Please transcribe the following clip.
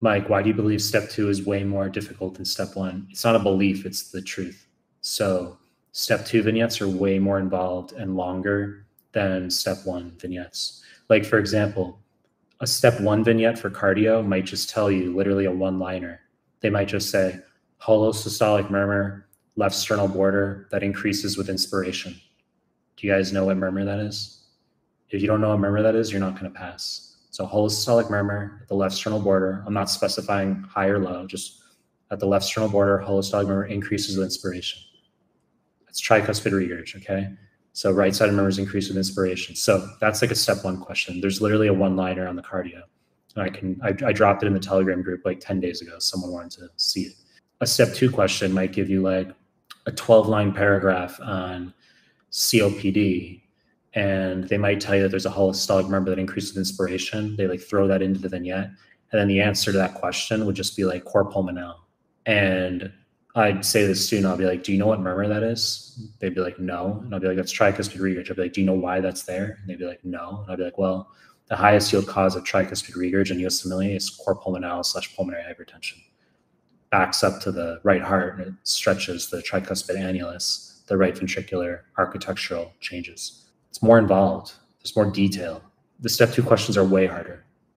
Mike, why do you believe step two is way more difficult than step one? It's not a belief, it's the truth. So, step two vignettes are way more involved and longer than step one vignettes. Like, for example, a step one vignette for cardio might just tell you literally a one liner. They might just say, holosystolic murmur, left sternal border that increases with inspiration. Do you guys know what murmur that is? If you don't know what murmur that is, you're not going to pass. So holosystolic murmur at the left sternal border. I'm not specifying high or low, just at the left sternal border, holosystolic murmur increases with inspiration. That's tricuspid regurg, okay? So right side murmurs increase with inspiration. So that's like a step one question. There's literally a one liner on the cardio. And I can I, I dropped it in the Telegram group like 10 days ago. Someone wanted to see it. A step two question might give you like a 12 line paragraph on COPD and they might tell you that there's a holosystolic murmur that increases inspiration. They like throw that into the vignette. And then the answer to that question would just be like cor pulmonale. And I'd say to the student, I'll be like, do you know what murmur that is? They'd be like, no. And I'll be like, that's tricuspid regurg. I'll be like, do you know why that's there? And they'd be like, no. And I'll be like, well, the highest yield cause of tricuspid regurg and USMLE is cor pulmonale slash pulmonary hypertension. Backs up to the right heart and it stretches the tricuspid annulus, the right ventricular architectural changes. It's more involved. There's more detail. The step two questions are way harder.